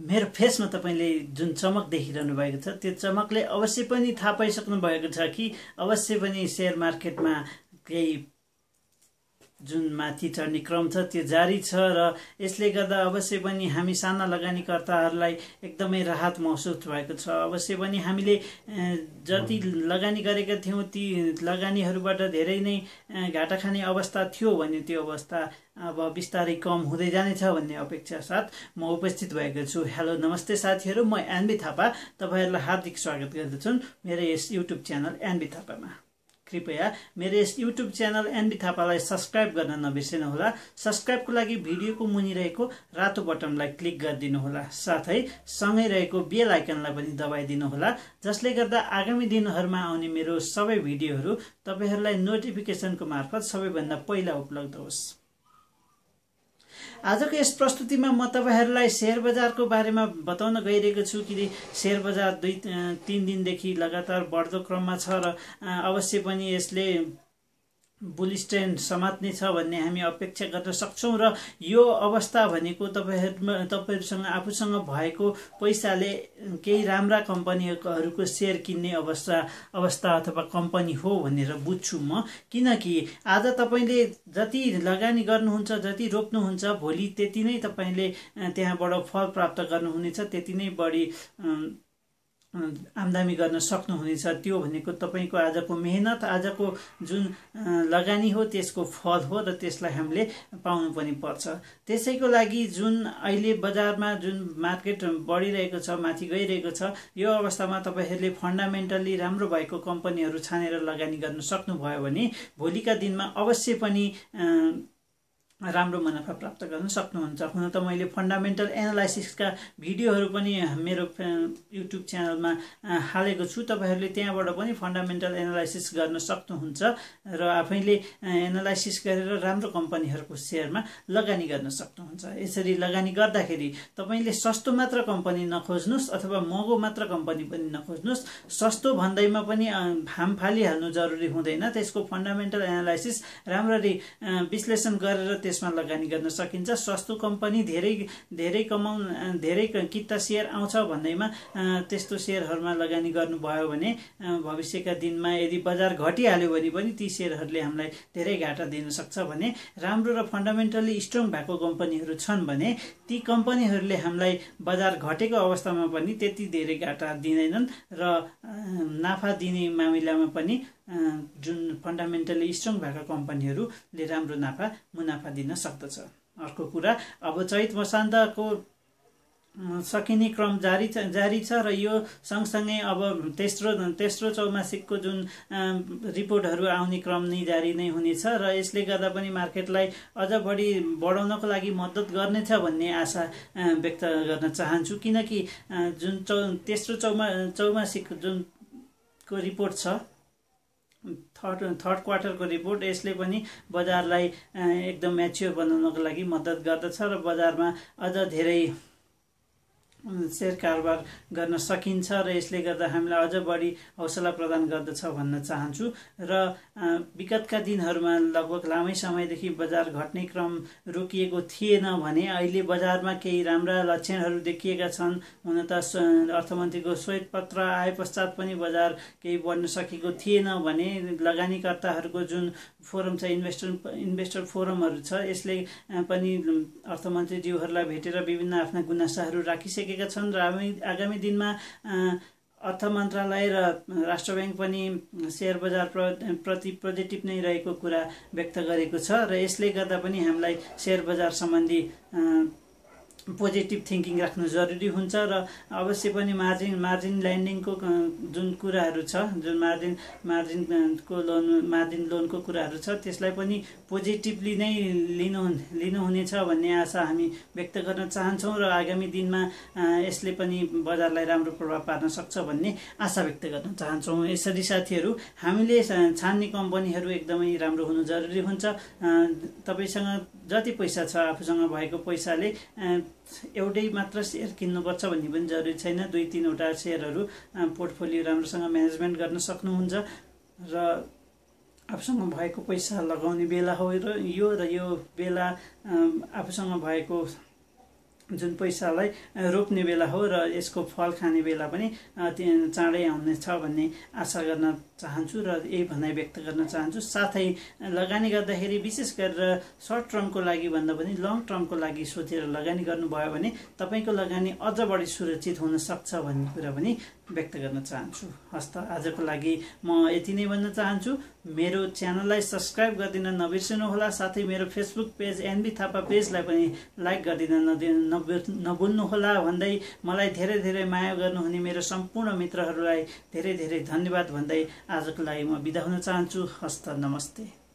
मेरो फेसमा तपाईँले जुन चमक देखिरहनु भएको छ त्यो चमकले अवश्य पनि थाहा पाइसक्नु भएको छ कि अवश्य पनि सेयर मार्केटमा केही जुन माथि चढ्ने क्रम छ त्यो जारी छ र यसले गर्दा अवश्य पनि हामी साना लगानीकर्ताहरूलाई एकदमै राहत महसुस भएको छ। अवश्य पनि हामीले जति लगानी गरेका थियौँ ती लगानीहरूबाट धेरै नै घाटा खाने अवस्था थियो भने त्यो अवस्था अब बिस्तारै कम हुँदै जानेछ भन्ने अपेक्षा साथ म उपस्थित भएको छु। हेलो नमस्ते साथीहरू म एनबी थापा। तपाईँहरूलाई हार्दिक स्वागत गर्दछु मेरो यस युट्युब च्यानल एनबी थापामा। कृपया मेरो यस युट्युब च्यानल एनबी थापालाई सब्सक्राइब गर्न नबिर्सिनुहोला। सब्सक्राइबको लागि भिडियोको मुनि रहेको रातो बटनलाई क्लिक गरिदिनुहोला। साथै सँगै रहेको बेल आइकनलाई पनि दबाइदिनुहोला। जसले गर्दा आगामी दिनहरूमा आउने मेरो सबै भिडियोहरू तपाईँहरूलाई नोटिफिकेसनको मार्फत सबैभन्दा पहिला उपलब्ध होस्। आजको यस प्रस्तुतिमा म तपाईँहरूलाई सेयर बजारको बारेमा बताउन गइरहेको छु कि सेयर बजार दुई तिन दिनदेखि लगातार बढ्दो क्रममा छ र अवश्य पनि यसले बुलिस ट्रेन्ड समात्ने छ भन्ने हामी अपेक्षा गर्न सक्छौँ र यो अवस्था भनेको तपाईँहरूमा तपाईँहरूसँग आफूसँग भएको पैसाले केही राम्रा कम्पनीहरूको सेयर किन्ने अवस्था अवस्था अथवा कम्पनी हो भनेर बुझ्छु म। किनकि आज तपाईँले जति लगानी गर्नुहुन्छ जति रोप्नुहुन्छ भोलि त्यति नै तपाईँले त्यहाँबाट फल प्राप्त गर्नुहुनेछ त्यति नै बढी आम्दानी गर्न सक्नुहुनेछ। त्यो भनेको तपाईँको आजको मेहनत आजको जुन लगानी हो त्यसको फल हो र त्यसलाई हामीले पाउनु पनि पर्छ। त्यसैको लागि जुन अहिले बजारमा जुन मार्केट बढिरहेको छ माथि गइरहेको छ यो अवस्थामा तपाईँहरूले फन्डामेन्टल्ली राम्रो भएको कम्पनीहरू छानेर लगानी गर्न सक्नुभयो भने भोलिका दिनमा अवश्य पनि राम्रो मुनाफा प्राप्त गर्न सक्नुहुन्छ। हुन त मैले फन्डामेन्टल एनालाइसिसका भिडियोहरू पनि मेरो युट्युब च्यानलमा हालेको छु। तपाईँहरूले त्यहाँबाट पनि फन्डामेन्टल एनालाइसिस गर्न सक्नुहुन्छ र आफैले एनालाइसिस गरेर राम्रो कम्पनीहरूको सेयरमा लगानी गर्न सक्नुहुन्छ। यसरी लगानी गर्दाखेरि तपाईँले सस्तो मात्र कम्पनी नखोज्नुहोस् अथवा महँगो मात्र कम्पनी पनि नखोज्नुहोस्। सस्तो भन्दैमा पनि हाम फालिहाल्नु जरुरी हुँदैन। त्यसको फन्डामेन्टल एनालाइसिस राम्ररी विश्लेषण गरेर त्यसमा लगानी गर्न सकिन्छ। सस्तो कम्पनी धेरै धेरै कमाउ धेरै किता सेयर आउँछ भन्दैमा त्यस्तो सेयरहरूमा लगानी गर्नुभयो भने भविष्यका दिनमा यदि बजार घटिहाल्यो भने पनि ती सेयरहरूले हामीलाई धेरै घाटा दिन सक्छ भने राम्रो र फन्डामेन्टल्ली स्ट्रङ भएको कम्पनीहरू छन् भने ती कम्पनीहरूले हामीलाई बजार घटेको अवस्थामा पनि त्यति धेरै घाटा दिँदैनन् र नाफा दिने मामिलामा पनि जुन फन्डामेन्टली स्ट्रङ भएका कम्पनीहरूले राम्रो नाफा मुनाफा दिन सक्दछ। अर्को कुरा अब चैत मसान्तको सकिने क्रम जारी छ जारी छ र यो सँगसँगै अब तेस्रो तेस्रो चौमासिकको जुन रिपोर्टहरू आउने क्रम नै जारी नै हुनेछ र यसले गर्दा पनि मार्केटलाई अझ बढी बढाउनको लागि मद्दत गर्नेछ भन्ने आशा व्यक्त गर्न चाहन्छु। किनकि जुन चौ तेस्रो चौमा चौमासिक जुन को रिपोर्ट छ थर्ड थर्ड क्वार्टरको रिपोर्ट यसले पनि बजारलाई एकदम म्याच्योर बनाउनको लागि मद्दत गर्दछ र बजारमा अझ धेरै सेयर कारोबार गर्न सकिन्छ र यसले गर्दा हामीलाई अझ बढी हौसला प्रदान गर्दछ भन्न चाहन्छु। र विगतका दिनहरूमा लगभग लामै समयदेखि बजार घट्ने क्रम रोकिएको थिएन भने अहिले बजारमा केही राम्रा लक्षणहरू देखिएका छन्। हुन त अर्थमन्त्रीको श्वेत पत्र आए पश्चात पनि बजार केही बढ्न सकेको थिएन भने लगानीकर्ताहरूको जुन फोरम छ इन्भेस्टर इन्भेस्टर फोरमहरू छ यसले पनि अर्थमन्त्रीज्यूहरूलाई भेटेर विभिन्न आफ्ना गुनासाहरू राखिसके सकेका छन् र आगामी आगामी दिनमा अर्थ मन्त्रालय र राष्ट्र ब्याङ्क पनि सेयर बजार प्रति पोजिटिभ नै रहेको कुरा व्यक्त गरेको छ र यसले गर्दा पनि हामीलाई सेयर बजार सम्बन्धी पोजिटिभ थिङ्किङ राख्नु जरुरी हुन्छ र अवश्य पनि मार्जिन मार्जिन ल्यान्डिङको जुन कुराहरू छ जुन मार्जिन मार्जिनको लोन मार्जिन लोनको कुराहरू छ त्यसलाई पनि पोजिटिभली नै लिनु लिनुहुनेछ भन्ने आशा हामी व्यक्त गर्न चाहन्छौँ र आगामी दिनमा यसले पनि बजारलाई राम्रो प्रभाव पार्न सक्छ भन्ने आशा व्यक्त गर्न चाहन्छौँ। यसरी साथीहरू हामीले छान्ने कम्पनीहरू एकदमै राम्रो हुनु जरुरी हुन्छ। तपाईँसँग जति पैसा छ आफूसँग भएको पैसाले एउटै मात्र सेयर किन्नुपर्छ भन्ने पनि जरुरी छैन। दुई तिनवटा सेयरहरू पोर्टफोलियो राम्रोसँग म्यानेजमेन्ट गर्न सक्नुहुन्छ र आफूसँग भएको पैसा लगाउने बेला हो र यो र यो बेला आफूसँग भएको जुन पैसालाई रोप्ने बेला हो र यसको फल खाने बेला पनि चाँडै आउनेछ भन्ने आशा गर्न चाहन्छु र यही भनाइ व्यक्त गर्न चाहन्छु। साथै लगानी गर्दाखेरि विशेष गरेर सर्ट टर्मको लागि भन्दा पनि लङ टर्मको लागि सोचेर लगानी गर्नुभयो भने तपाईँको लगानी अझ बढी सुरक्षित हुन सक्छ भन्ने कुरा पनि व्यक्त गर्न चाहन्छु। हस्त आजको लागि म यति नै भन्न चाहन्छु। मेरो च्यानललाई सब्सक्राइब गरिदिन नबिर्सनुहोला। साथै मेरो फेसबुक पेज एनबी थापा पेजलाई पनि लाइक गरिदिन नभुल्नुहोला भन्दै मलाई धेरै धेरै माया गर्नुहुने मेरो सम्पूर्ण मित्रहरूलाई धेरै धेरै धन्यवाद भन्दै आजको लागि म बिदा हुन चाहन्छु। हस्त नमस्ते।